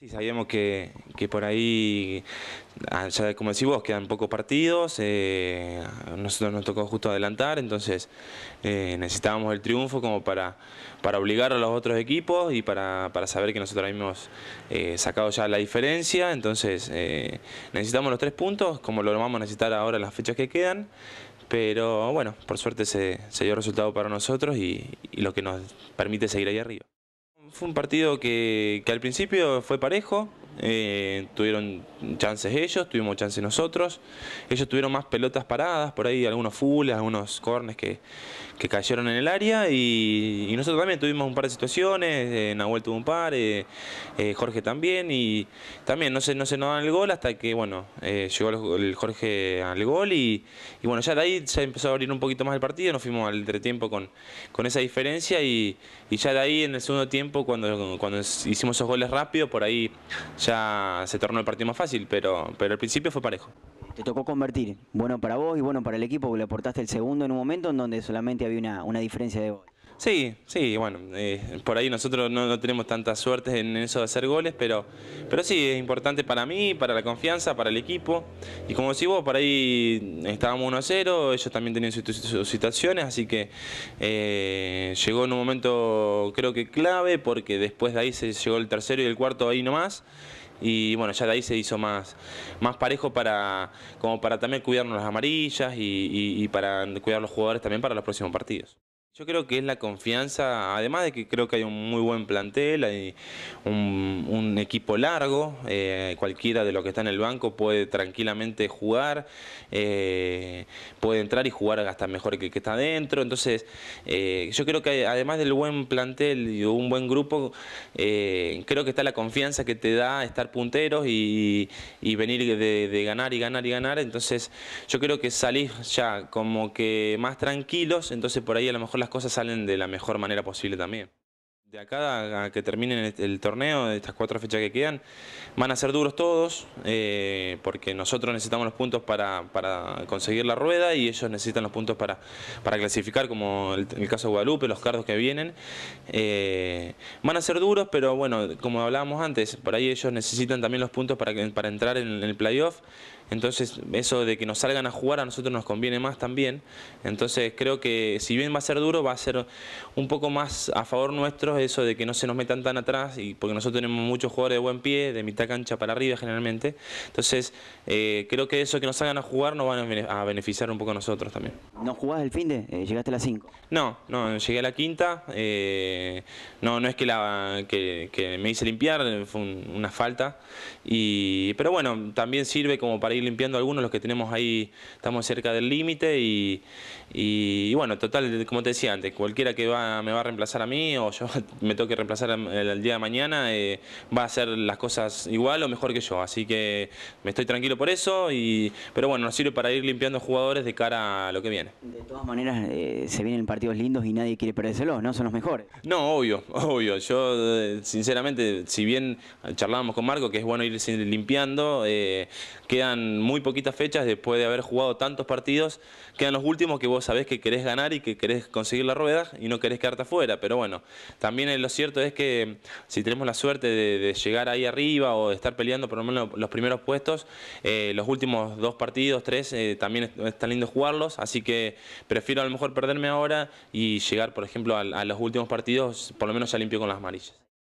Sí, sabíamos que, que por ahí, ah, ya como decís vos, quedan pocos partidos, eh, nosotros nos tocó justo adelantar, entonces eh, necesitábamos el triunfo como para, para obligar a los otros equipos y para, para saber que nosotros habíamos eh, sacado ya la diferencia, entonces necesitamos los tres puntos, como lo vamos a necesitar ahora en las fechas que quedan, pero bueno, por suerte se, se dio resultado para nosotros y, y lo que nos permite seguir ahí arriba. Fue un partido que, que al principio fue parejo, eh, tuvieron chances ellos, tuvimos chances nosotros. Ellos tuvieron más pelotas paradas, por ahí algunos fulls, algunos cornes que, que cayeron en el área y, nosotros también tuvimos un par de situaciones, eh, Nahuel tuvo un par, eh, Jorge también y también no se, no se nos dan el gol hasta que bueno, llegó el, Jorge al gol y, bueno, ya de ahí se empezó a abrir un poquito más el partido, nos fuimos al entretiempo con, con esa diferencia y, y ya de ahí en el segundo tiempo cuando, cuando hicimos esos goles rápido, por ahí ya se tornó el partido más fácil, pero, pero al principio fue parejo. Te tocó convertir, bueno para vos y bueno para el equipo, porque le aportaste el segundo en un momento en donde solamente había una, una diferencia de gol. Sí, sí, bueno, eh, por ahí nosotros no, no, tenemos tanta suerte en eso de hacer goles, pero, pero sí, es importante para mí, para la confianza, para el equipo. Y como decís vos, por ahí estábamos 1-0, ellos también tenían sus, sus situaciones, así que eh, llegó en un momento creo que clave, porque después de ahí se llegó el tercero y el cuarto ahí nomás. Y bueno, ya de ahí se hizo más, más parejo para, como para también cuidarnos las amarillas y, y, y para cuidar los jugadores también para los próximos partidos. Yo creo que es la confianza, además de que creo que hay un muy buen plantel, hay un, equipo largo, eh, cualquiera de los que está en el banco puede tranquilamente jugar, eh, puede entrar y jugar hasta mejor que el que está adentro, entonces eh, yo creo que además del buen plantel y un buen grupo, creo que está la confianza que te da estar punteros y, y venir de, de ganar y ganar y ganar, entonces yo creo que salís ya como que más tranquilos, entonces por ahí a lo mejor las cosas salen de la mejor manera posible también. De acá a que terminen el torneo, de estas cuatro fechas que quedan, van a ser duros todos, eh, porque nosotros necesitamos los puntos para, para, conseguir la rueda y ellos necesitan los puntos para, para clasificar, como el, caso de Guadalupe, los cardos que vienen. Eh, van a ser duros, pero bueno, como hablábamos antes, por ahí ellos necesitan también los puntos para, para entrar en, en el playoff. Entonces, eso de que nos salgan a jugar a nosotros nos conviene más también. Entonces, creo que si bien va a ser duro, va a ser un poco más a favor nuestro eso de que no se nos metan tan atrás, y porque nosotros tenemos muchos jugadores de buen pie, de mitad cancha para arriba generalmente. Entonces, eh, creo que eso que nos salgan a jugar nos van a beneficiar un poco a nosotros también. ¿No jugás el fin de? Eh, ¿Llegaste a las 5? No, no, llegué a la quinta. Eh, no, no es que, la, que, que, me hice limpiar, fue un, una falta. Y, pero bueno, también sirve como para ir limpiando algunos, los que tenemos ahí, estamos cerca del límite y, y, y, bueno, total, como te decía antes, cualquiera que va, me va a reemplazar a mí o yo me toque reemplazar el, el día de mañana, eh, va a hacer las cosas igual o mejor que yo, así que me estoy tranquilo por eso, y, pero bueno, nos sirve para ir limpiando jugadores de cara a lo que viene. De todas maneras, eh, se vienen partidos lindos y nadie quiere perdérselos, ¿no? Son los mejores. No, obvio, obvio. Yo, eh, sinceramente, si bien charlábamos con Marco, que es bueno ir limpiando, eh, muy poquitas fechas después de haber jugado tantos partidos, quedan los últimos que vos sabés que querés ganar y que querés conseguir la rueda y no querés quedarte afuera, pero bueno, también lo cierto es que si tenemos la suerte de, de llegar ahí arriba o de estar peleando por lo menos los primeros puestos, eh, los últimos dos partidos, tres, eh, también están lindos jugarlos, así que prefiero a lo mejor perderme ahora y llegar, por ejemplo, a, a los últimos partidos, por lo menos ya limpio con las amarillas.